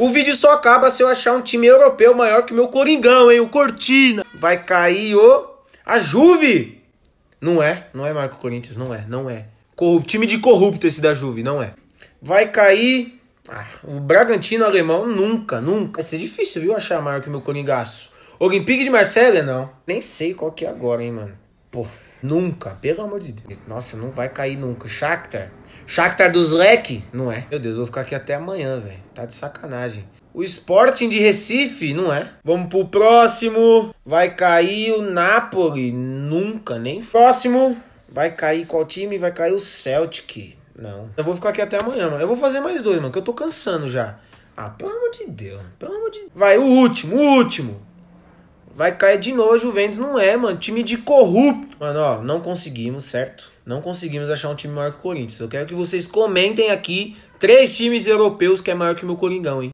O vídeo só acaba se eu achar um time europeu maior que o meu Coringão, hein? O Cortina. Vai cair o... A Juve. Não é, não é maior que o Corinthians, não é, não é. Corrup... Time de corrupto esse da Juve, não é. Vai cair... Ah, o Bragantino alemão nunca, nunca. Vai ser difícil, viu, achar maior que meu Coringaço. Olympique de Marselha, não. Nem sei qual que é agora, hein, mano. Pô, nunca, pelo amor de Deus. Nossa, não vai cair nunca. Shakhtar. Shakhtar dos Leque? Não é. Meu Deus, eu vou ficar aqui até amanhã, velho. Tá de sacanagem. O Sporting de Recife? Não é. Vamos pro próximo. Vai cair o Napoli? Nunca, nem. Próximo. Vai cair qual time? Vai cair o Celtic. Não. Eu vou ficar aqui até amanhã, mano. Eu vou fazer mais dois, mano, que eu tô cansando já. Ah, pelo amor de Deus. Pelo amor de Vai, o último, o último. Vai cair de novo, Juventus não é, mano. Time de corrupto. Mano, ó, não conseguimos, certo? Não conseguimos achar um time maior que o Corinthians. Eu quero que vocês comentem aqui três times europeus que é maior que o meu Coringão, hein?